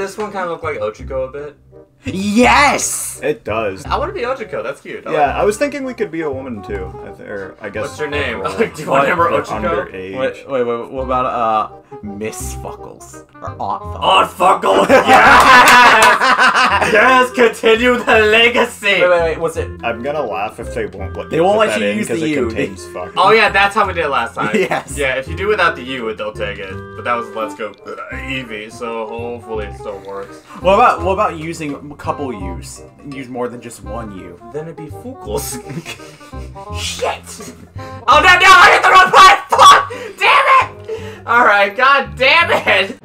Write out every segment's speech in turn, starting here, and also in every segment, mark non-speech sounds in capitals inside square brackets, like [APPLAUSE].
this one kind of look like Ochiko a bit? Yes! It does. I want to be Ochiko. That's cute. I Yeah, like I was thinking we could be a woman too. I or I guess. What's your name? [LAUGHS] Do you want to remember We're Ochiko? Underage. Wait, wait, wait, what about, uh, Miss Fuckles? Or Aunt Fuckles? Aunt Fuckle. [LAUGHS] Yes! Yes. Continue the legacy. Wait, wait, wait, what's it? I'm gonna laugh if they won't let. They won't let that you in use the 'cause it U. contains [LAUGHS] fuck. Oh yeah, that's how we did it last time. Yes. Yeah, if you do without the U, they'll take it. But that was Let's Go uh, Eevee, so hopefully it still works. What about, what about using a couple U's? Use more than just one U. Then it'd be Fukles. [LAUGHS] Shit! Oh no, no, I hit the wrong button! Fuck! Damn it! Alright, god damn it!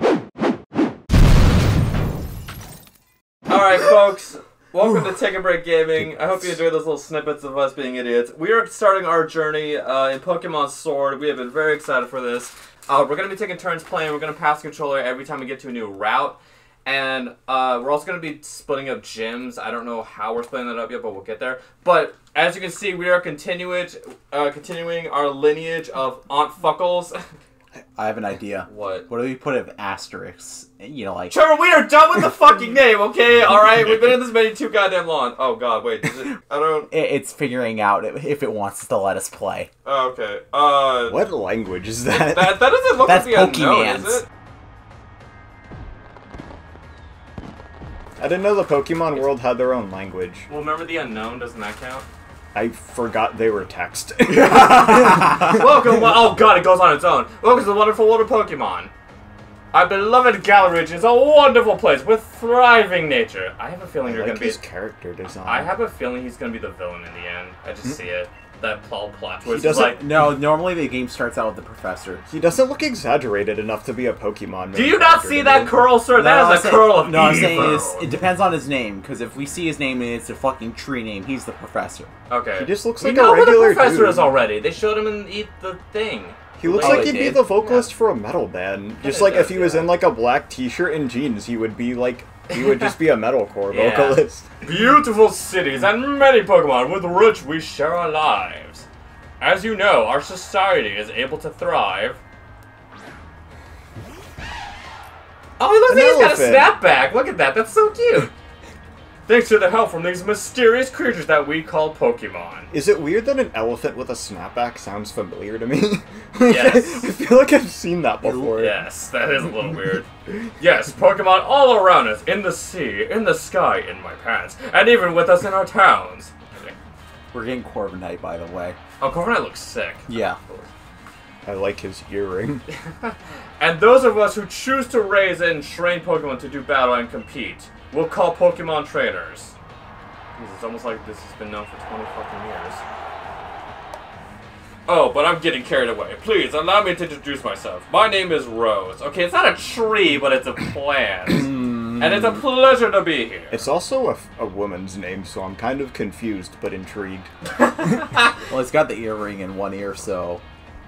Folks. Welcome to Take a Break Gaming. I hope you enjoyed those little snippets of us being idiots. We are starting our journey uh, in Pokemon Sword. We have been very excited for this. Uh, we're going to be taking turns playing. We're going to pass controller every time we get to a new route. And uh, we're also going to be splitting up gyms. I don't know how we're splitting that up yet, but we'll get there. But as you can see, we are continuing, uh, continuing our lineage of Aunt Fuckles. [LAUGHS] I have an idea. [LAUGHS] what? What do we put of asterisks? You know, like... Trevor, we are done with the fucking [LAUGHS] name, okay? Alright, we've been in this many too goddamn long. Oh god, wait. Does it, I don't. [LAUGHS] it- It's figuring out if it wants to let us play. Oh, okay. Uh. What language is that? That, that doesn't look That's like the Unown, Pokemon's. is it? I didn't know the Pokemon world had their own language. Well, remember the Unown? Doesn't that count? I forgot they were text. [LAUGHS] Welcome. oh god, it goes on its own. Welcome to the wonderful world of Pokemon. Our beloved Galar region is a wonderful place with thriving nature. I have a feeling I you're like gonna be. his character design. I have a feeling he's gonna be the villain in the end. I just hmm? see it. That plot plot twist. is doesn't- like, No, normally the game starts out with the professor. He doesn't look exaggerated enough to be a Pokemon. do you not see that curl, sir? That I'm a saying- curl of No, I'm evil. saying is it depends on his name. Because if we see his name and it's a fucking tree name, he's the professor. Okay. He just looks we like know a who regular the professor dude. is already. They showed him in Eat the Thing. He looks Oh, like they he'd be did? the vocalist for a metal band. Just it like if does, he was yeah. in like a black t-shirt and jeans, he would be like he would just be a metalcore Yeah. vocalist. Beautiful cities and many Pokemon with which we share our lives. As you know, our society is able to thrive. Oh, he looks An like he's got a snapback. Look at that. That's so cute. Thanks to the help from these mysterious creatures that we call Pokemon. Is it weird that an elephant with a snapback sounds familiar to me? [LAUGHS] Yes. I feel like I've seen that before. Yes, that is a little weird. Yes, Pokemon all around us, in the sea, in the sky, in my pants, and even with us in our towns. We're getting Corviknight, by the way. Oh, Corviknight looks sick. Yeah. I like his earring. [LAUGHS] And those of us who choose to raise and train Pokemon to do battle and compete, we'll call Pokemon trainers. Jeez, it's almost like this has been known for 20 fucking years. Oh, but I'm getting carried away. Please, allow me to introduce myself. My name is Rose. Okay, it's not a tree, but it's a plant. [CLEARS THROAT] and it's a pleasure to be here. It's also a, a woman's name, so I'm kind of confused but intrigued. [LAUGHS] [LAUGHS] Well, it's got the earring in one ear, so.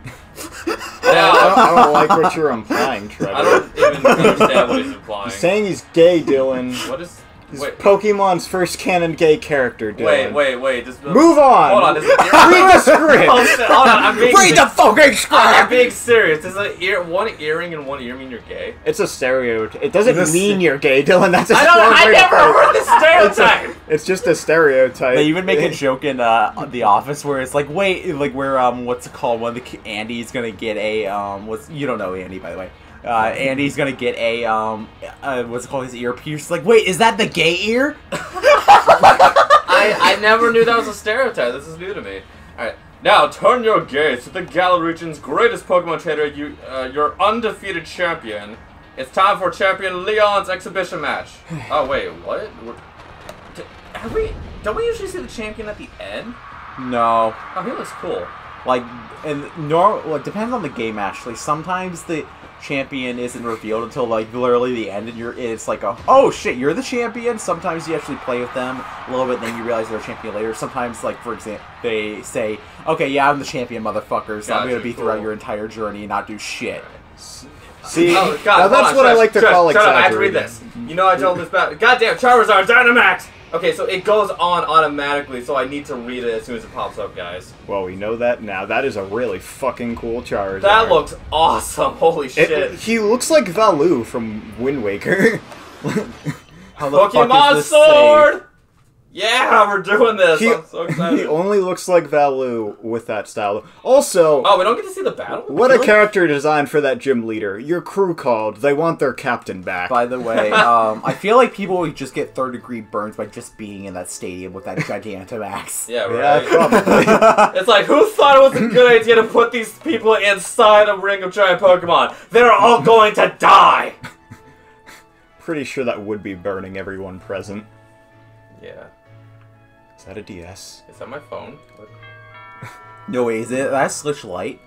I, don't, I don't like what you're implying, Trevor. I don't even understand what he's implying. He's saying he's gay, Dylan. What is... He's Wait, Pokemon's first canon gay character, Dylan. wait, wait, wait. This, Move on! Hold on, is [LAUGHS] Read the script! Hold on, hold on, I'm being... fucking I'm being serious. Does an ear, one earring and one ear mean you're gay? It's a stereotype. It doesn't This- mean you're gay, Dylan. That's a I don't. strong I never heard this [LAUGHS] stereotype. It's just a stereotype. They even make a [LAUGHS] joke in uh, The Office where it's like, wait, like where um, what's it called? When the Andy's gonna get a um, what's you don't know Andy by the way. Uh, Andy's gonna get a um, uh, what's it called? His ear pierced. Like, wait, is that the gay ear? I, I never knew that was a stereotype. This is new to me. Alright. Now, turn your gaze to the Galar region's greatest Pokemon trainer, you, uh, your undefeated champion. It's time for Champion Leon's exhibition match. [SIGHS] Oh, wait, what? We're, have we, don't we usually see the champion at the end? No, Oh, he looks cool. like, and nor well, it depends on the game actually. Sometimes the champion isn't revealed until like literally the end, and you're it's like a oh shit, you're the champion. Sometimes you actually play with them a little bit, then you realize they're a champion later. Sometimes, like for example, they say, okay, yeah, I'm the champion, motherfuckers. I'm gonna be throughout your entire journey and not do shit. See, Oh, God, now that's on, what I like to shush, call up, I have to read this. You know I told this about. Goddamn, Charizard Dynamax! Okay, so it goes on automatically, so I need to read it as soon as it pops up, guys. Well, we know that now. That is a really fucking cool Charizard. That looks awesome. [LAUGHS] Holy It- shit. he looks like Valoo from Wind Waker. [LAUGHS] How the fuck Pokemon is this Sword! Yeah, [LAUGHS] we're doing this. He, I'm so excited. he only looks like Valoo with that style. Also, oh, we don't get to see the battle? what a character design for that gym leader. Your crew called. They want their captain back. By the way, [LAUGHS] um, I feel like people would just get third degree burns by just being in that stadium with that Gigantamax. [LAUGHS] Yeah, yeah, probably. It's like, who thought it was a good idea to put these people inside a ring of giant Pokemon? They're all going to die! Pretty sure that would be burning everyone present. Yeah. Is that a DS? Is that my phone? [LAUGHS] No way, is it? That's Switch Lite?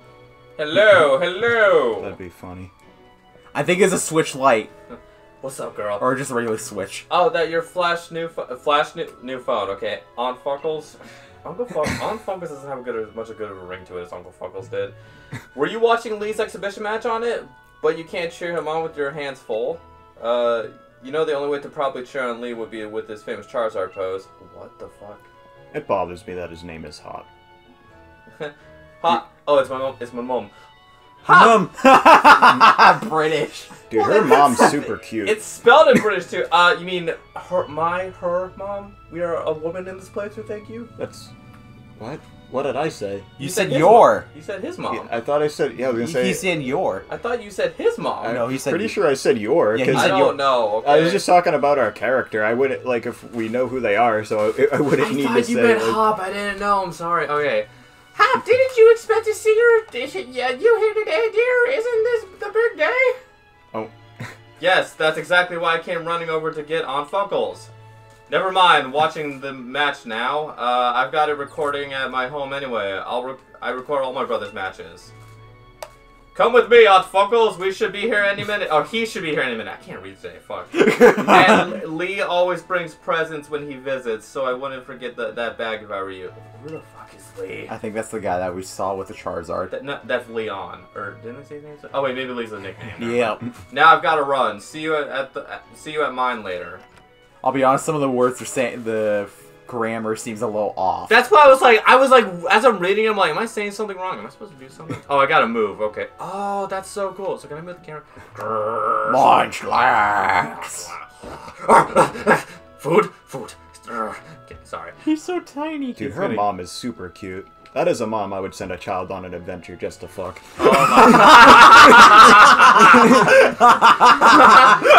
Hello, hello! That'd be funny. I think it's a Switch Lite [LAUGHS] What's up, girl? or just a regular Switch. Oh, that your flash new flash new, new phone. Okay, on Funkles. [LAUGHS] Uncle Fun- on Funkles doesn't have a good as much a good of a ring to it as Uncle Funkles did. Were you watching Lee's exhibition match on it, but you can't cheer him on with your hands full? Uh, you know the only way to probably cheer on Lee would be with his famous Charizard pose. What the fuck? It bothers me that his name is Hot. [LAUGHS] Ha! Oh, it's my mom. It's my mom. Mum! [LAUGHS] British. Dude, her mom's super cute. It's spelled in British too. Uh, you mean her, my, her mom? We are a woman in this place, so thank you. That's what? What did I say? You said his your. mom. You said his mom. Yeah, I thought I said. Yeah, I was gonna say. He's saying your. I thought you said his mom. I'm No, he said pretty sure I said your Yeah, he because I don't your- know. Okay. I was just talking about our character. I wouldn't like if we know who they are, so I, I wouldn't I need to you say. meant like- Hop. I didn't know. I'm sorry. Okay. Hop, didn't you expect to see your? Yeah, you here today, dear? Isn't this the big day? Oh. Yes, that's exactly why I came running over to get on Funkles. Never mind watching the match now. Uh, I've got it recording at my home anyway. I'll rec- I record all my brother's matches. Come with me, Aunt Funkles. We should be here any minute. Or he should be here any minute. I can't read today. Fuck. [LAUGHS] and Lee always brings presents when he visits, so I wouldn't forget that that bag if I were you. Who the fuck is Lee? I think that's the guy that we saw with the Charizard. That, no, that's Leon. Or didn't I say his name? Oh wait, maybe Lee's a nickname. Yeah. Now I've got to run. See you at, at the. At, see you at mine later. I'll be honest, some of the words they're saying, the grammar seems a little off. That's why I was like, I was like, as I'm reading, I'm like, am I saying something wrong? Am I supposed to do something? [LAUGHS] Oh, I gotta move. Okay. Oh, that's so cool. So can I move the camera? [LAUGHS] Munchlax! [LAUGHS] food, food. Okay, sorry. He's so tiny. Dude, her mom is super cute. That is a mom I would send a child on an adventure just to fuck. Oh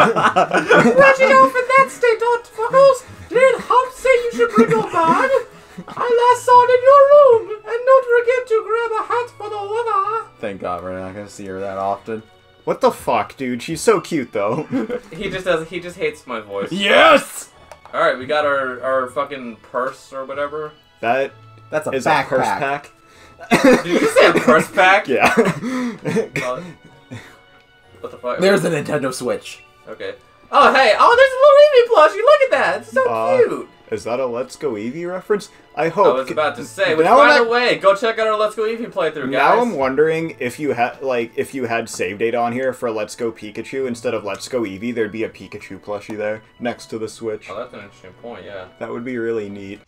Watching out for that state, Aunt Fuckles. Did Hop say you should bring your bag? I last saw it in your room. And don't forget to grab a hat for the weather. Thank God we're not gonna see her that often. What the fuck, dude? She's so cute though. [LAUGHS] He just does. He just hates my voice. Yes! All right, we got our our fucking purse or whatever. that That's a is a purse pack. [LAUGHS] Did you say a purse pack? Yeah. What the fuck? There's a Nintendo Switch. Okay. Oh hey! Oh, there's a little Eevee plushie. Look at that. It's so Uh, cute. is that a Let's Go Eevee reference? I hope. I was about to say. Which, Now by the way, go check out our Let's Go Eevee playthrough, guys. Now I'm wondering if you had like if you had save data on here for Let's Go Pikachu instead of Let's Go Eevee, there'd be a Pikachu plushie there next to the Switch. Oh, that's an interesting point. Yeah. That would be really neat.